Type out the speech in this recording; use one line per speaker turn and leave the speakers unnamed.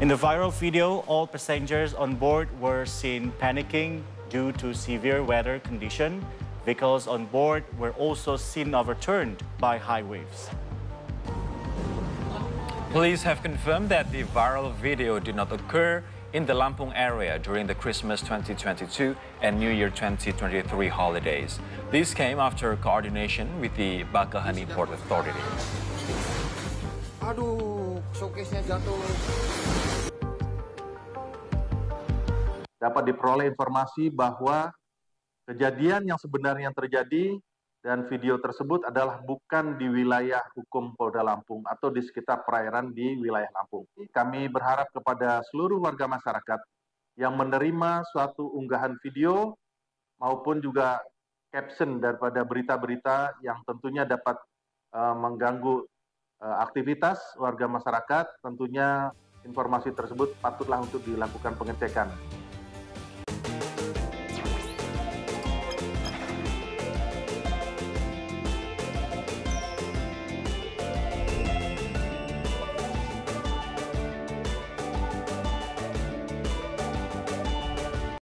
In the viral video, all passengers on board were seen panicking due to severe weather condition. Vehicles on board were also seen overturned by high waves.
Police have confirmed that the viral video did not occur in the Lampung area during the Christmas 2022 and New Year 2023 holidays. This came after coordination with the Bakahani Port Authority.
Aduh, showcase-nya jatuh.
dapat diperoleh informasi bahwa kejadian yang sebenarnya terjadi dan video tersebut adalah bukan di wilayah hukum Polda Lampung atau di sekitar perairan di wilayah Lampung. Kami berharap kepada seluruh warga masyarakat yang menerima suatu unggahan video maupun juga caption daripada berita-berita yang tentunya dapat uh, mengganggu aktivitas warga masyarakat, tentunya informasi tersebut patutlah untuk dilakukan pengecekan.